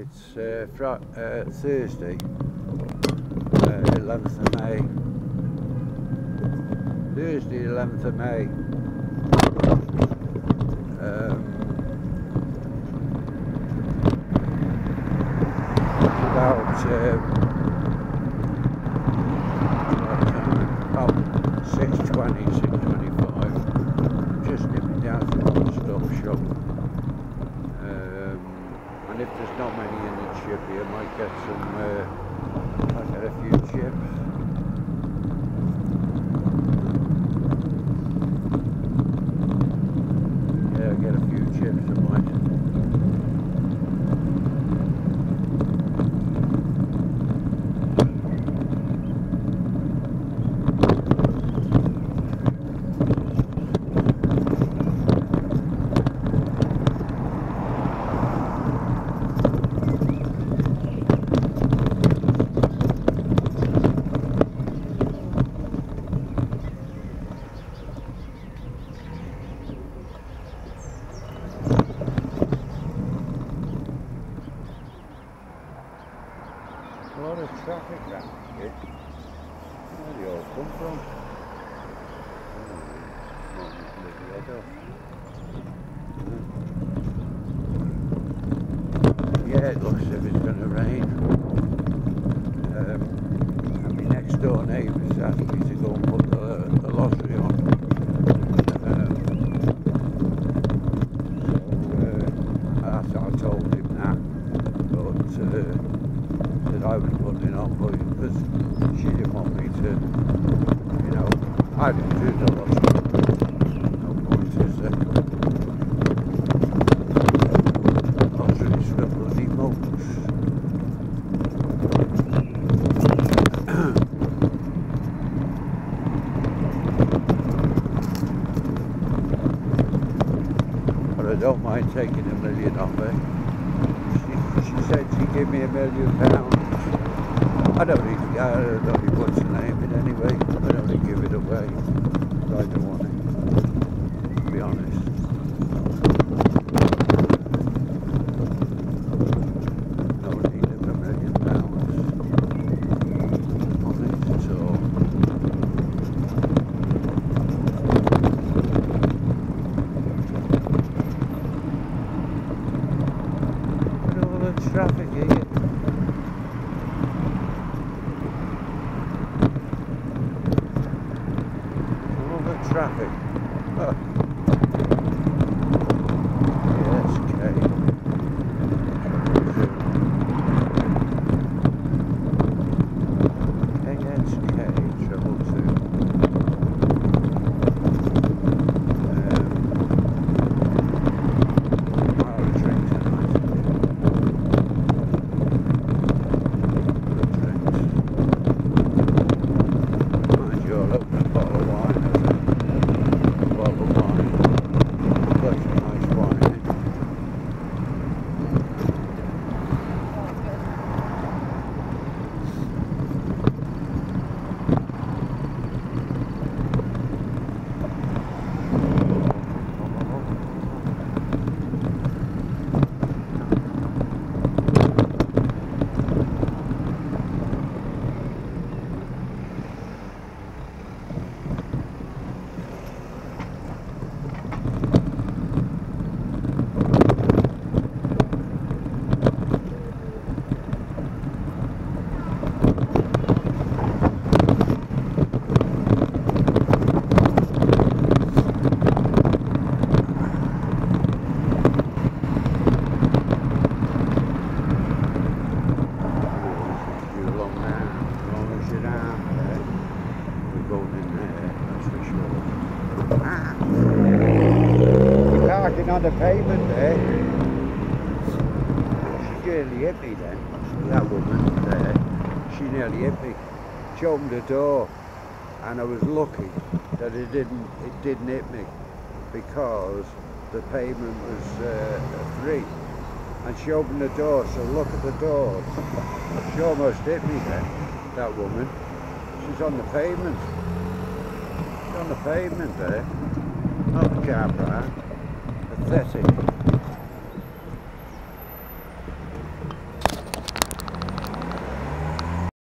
It's uh, uh, Thursday, uh, 11th of May. Thursday, 11th of May. Um, about um, about 6.20, 6.25. Just nipping down to the one-stop shop. And if there's not many in the chippy, I might get some, uh, a few chips. Yeah, get a few chips I might. A lot of traffic around here. Where do they all come from? Yeah, it looks as if it's going to rain. Um, my next door neighbours asked me to go and put the, the lottery on. Um, uh, I told him that. But uh, I was putting on but because she didn't want me to, you know, I didn't do the lottery. No point is for monks. but I don't mind taking a million off her. She, she said she'd give me a million pounds. I don't to I don't know what's the name in anyway. I don't to give it away. I don't want it. To be honest. No need of a million pounds. On it at all. Look at all the traffic here. All the traffic. Oh. Yes, okay. KSK, treble two. Um, I'll have a drink tonight. Good drinks. Mind you, I'll open a bottle of wine. A bottle of wine. That's a nice wine. eh? You along there, as long as you're down there, we're going in there, that's for sure. Ah. You're on the pavement there. She nearly hit me then, that woman there. She nearly hit me. She opened the door and I was lucky that it didn't it didn't hit me because the pavement was uh, free. And she opened the door, so look at the door. She almost hit me then, that woman. She's on the pavement. She's on the pavement there. Not the car park. 我再睡